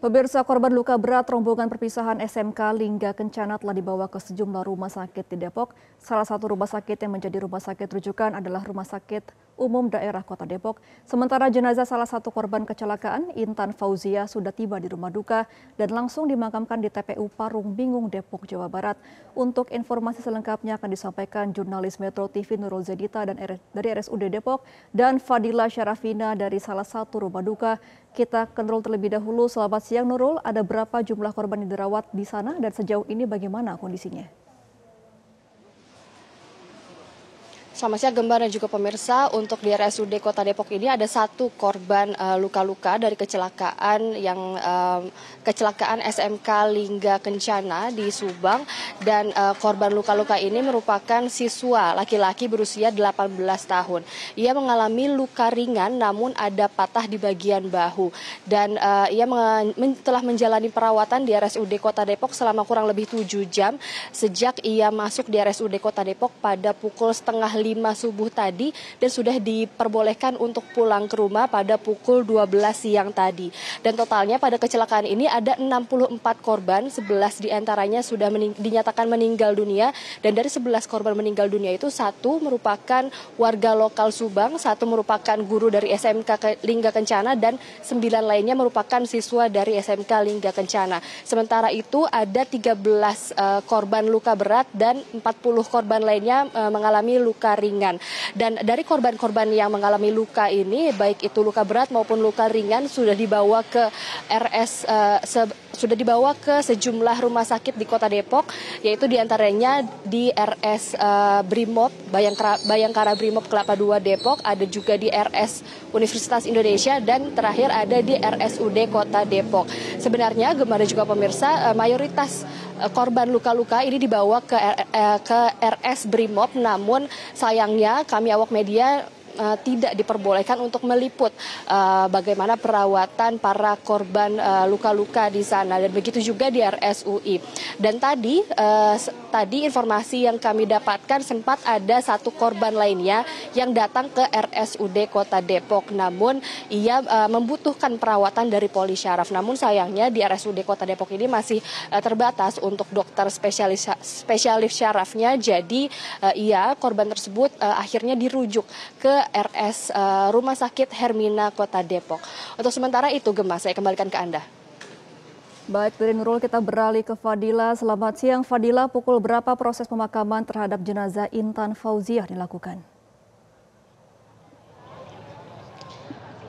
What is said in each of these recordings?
Pemirsa korban luka berat rombongan perpisahan SMK Lingga Kencana telah dibawa ke sejumlah rumah sakit di Depok. Salah satu rumah sakit yang menjadi rumah sakit rujukan adalah Rumah Sakit Umum Daerah Kota Depok. Sementara jenazah salah satu korban kecelakaan, Intan Fauzia, sudah tiba di rumah duka dan langsung dimakamkan di TPU Parung Bingung, Depok, Jawa Barat. Untuk informasi selengkapnya akan disampaikan jurnalis Metro TV Nurul Zedita dan dari RSUD Depok dan Fadila Syarafina dari salah satu rumah duka. Kita kontrol terlebih dahulu. Selamat siang Nurul, ada berapa jumlah korban yang dirawat di sana dan sejauh ini bagaimana kondisinya? Selamat siang Gembar dan juga pemirsa. Untuk di RSUD Kota Depok ini ada satu korban eh, luka-luka uh, dari kecelakaan yang uh, kecelakaan SMK Lingga Kencana di Subang dan uh, korban luka-luka ini merupakan siswa laki-laki berusia 18 tahun. Ia mengalami luka ringan namun ada patah di bagian bahu dan uh, ia men telah menjalani perawatan di RSUD Kota Depok selama kurang lebih 7 jam sejak ia masuk di RSUD Kota Depok pada pukul setengah 5 subuh tadi dan sudah diperbolehkan untuk pulang ke rumah pada pukul 12 siang tadi. Dan totalnya pada kecelakaan ini ada 64 korban, 11 di antaranya sudah mening dinyatakan meninggal dunia dan dari 11 korban meninggal dunia itu satu merupakan warga lokal Subang, satu merupakan guru dari SMK Lingga Kencana dan sembilan lainnya merupakan siswa dari SMK Lingga Kencana. Sementara itu ada 13 uh, korban luka berat dan 40 korban lainnya uh, mengalami luka ringan. Dan dari korban-korban yang mengalami luka ini, baik itu luka berat maupun luka ringan, sudah dibawa ke RS uh, eh, sudah dibawa ke sejumlah rumah sakit di Kota Depok, yaitu di antaranya di RS uh, eh, Brimob, Bayangkara, Bayangkara Brimob Kelapa II Depok, ada juga di RS Universitas Indonesia, dan terakhir ada di RSUD Kota Depok. Sebenarnya, Gemar juga pemirsa, uh, mayoritas korban luka-luka ini dibawa ke, ke RS Brimob, namun sayangnya kami awak media uh, tidak diperbolehkan untuk meliput uh, bagaimana perawatan para korban eh, luka-luka uh, di sana dan begitu juga di RSUI. Dan tadi uh, tadi informasi yang kami dapatkan sempat ada satu korban lainnya yang datang ke RSUD Kota Depok namun ia uh, membutuhkan perawatan dari poli syaraf. Namun sayangnya di RSUD Kota Depok ini masih uh, terbatas untuk dokter spesialis spesialis syarafnya jadi uh, ia korban tersebut uh, akhirnya dirujuk ke RS eh, Rumah Sakit Hermina Kota Depok. Untuk sementara itu Gemma, saya kembalikan ke Anda. Baik, dari Nurul kita beralih ke Fadila. Selamat siang Fadila, pukul berapa proses pemakaman terhadap jenazah Intan Fauziah dilakukan?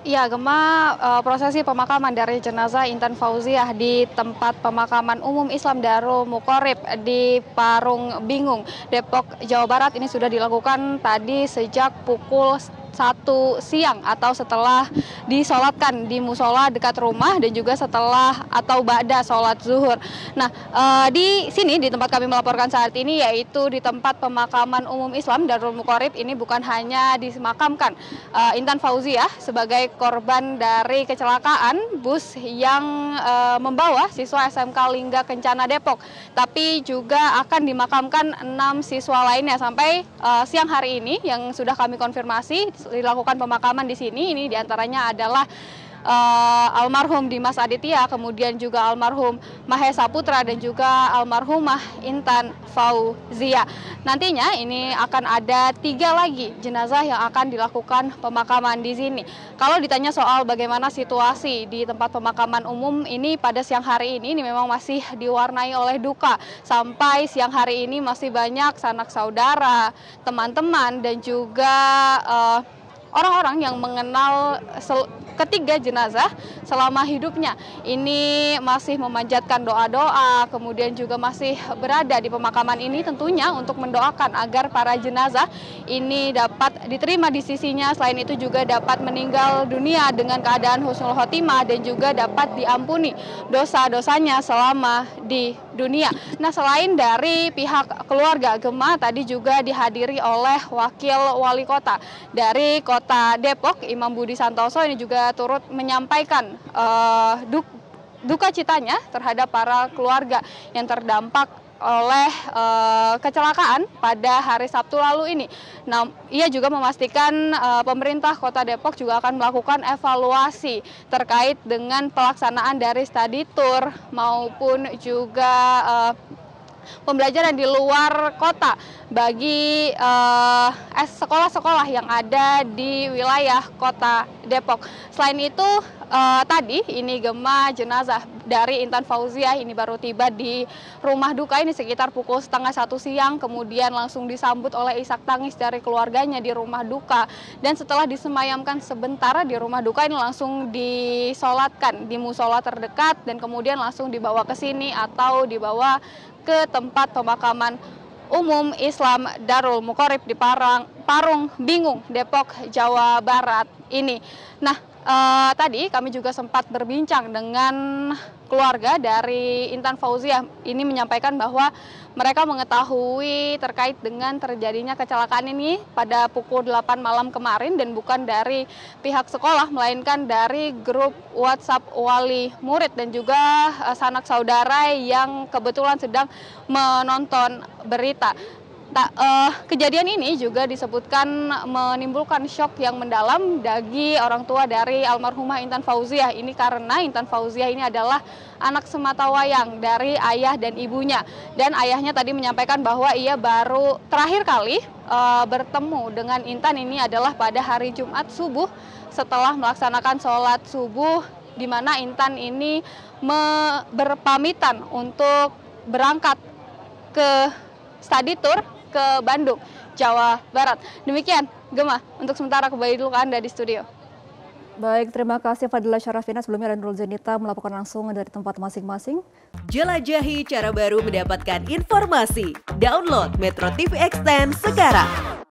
Ya, Gema, uh, prosesi pemakaman dari jenazah Intan Fauziah di tempat pemakaman umum Islam Darul Mukorib di Parung Bingung, Depok, Jawa Barat. Ini sudah dilakukan tadi sejak pukul satu siang atau setelah disolatkan di musola dekat rumah dan juga setelah atau ba'da sholat zuhur. Nah, uh, di sini di tempat kami melaporkan saat ini yaitu di tempat pemakaman umum Islam Darul Mukorib ini bukan hanya dimakamkan uh, Intan Fauziah sebagai korban dari kecelakaan bus yang uh, membawa siswa SMK Lingga Kencana Depok, tapi juga akan dimakamkan enam siswa lainnya sampai siang hari ini yang sudah kami konfirmasi dilakukan pemakaman di sini. Ini di antaranya adalah uh, almarhum Dimas Aditya, kemudian juga almarhum Mahesa Putra dan juga almarhumah Intan Fauzia. Nantinya ini akan ada tiga lagi jenazah yang akan dilakukan pemakaman di sini. Kalau ditanya soal bagaimana situasi di tempat pemakaman umum ini pada siang hari ini, ini memang masih diwarnai oleh duka. Sampai siang hari ini masih banyak sanak saudara, teman-teman dan juga uh, orang-orang yang mengenal ketiga jenazah selama hidupnya. Ini masih memanjatkan doa-doa, kemudian juga masih berada di pemakaman ini tentunya untuk mendoakan agar para jenazah ini dapat diterima di sisinya. Selain itu juga dapat meninggal dunia dengan keadaan husnul khotimah dan juga dapat diampuni dosa-dosanya selama di dunia. Nah, selain dari pihak keluarga Gema tadi juga dihadiri oleh wakil wali kota dari Kota Depok Imam Budi Santoso ini juga turut menyampaikan uh, duk, duka citanya terhadap para keluarga yang terdampak oleh uh, kecelakaan pada hari Sabtu lalu ini. Nah, ia juga memastikan uh, pemerintah Kota Depok juga akan melakukan evaluasi terkait dengan pelaksanaan dari study tour maupun juga uh, pembelajaran di luar kota bagi sekolah-sekolah yang ada di wilayah kota Depok. Selain itu, uh, tadi ini Gema jenazah dari Intan Fauziah ini baru tiba di rumah duka ini sekitar pukul setengah satu siang. Kemudian langsung disambut oleh isak tangis dari keluarganya di rumah duka. Dan setelah disemayamkan sebentar di rumah duka ini langsung disolatkan di musola terdekat. Dan kemudian langsung dibawa ke sini atau dibawa ke tempat pemakaman umum Islam Darul Mukorib di Parang, Parung Bingung, Depok, Jawa Barat ini. Nah, uh, tadi kami juga sempat berbincang dengan keluarga dari Intan Fauzia ini menyampaikan bahwa mereka mengetahui terkait dengan terjadinya kecelakaan ini pada pukul 8 malam kemarin dan bukan dari pihak sekolah melainkan dari grup WhatsApp wali murid dan juga uh, sanak saudara yang kebetulan sedang menonton berita. Tak, uh, kejadian ini juga disebutkan menimbulkan shock yang mendalam bagi orang tua dari almarhumah Intan Fauziah. Ini karena Intan Fauziah ini adalah anak semata wayang dari ayah dan ibunya. Dan ayahnya tadi menyampaikan bahwa ia baru terakhir kali uh, bertemu dengan Intan ini adalah pada hari Jumat subuh setelah melaksanakan sholat subuh di mana Intan ini berpamitan untuk berangkat ke study tour ke Bandung, Jawa Barat. Demikian, Gemma, untuk sementara kembali dulu ke Anda di studio. Baik, terima kasih Fadila Syarafina. Sebelumnya dan Nurul Zenita melaporkan langsung dari tempat masing-masing. Jelajahi cara baru mendapatkan informasi. Download Metro TV Extend sekarang.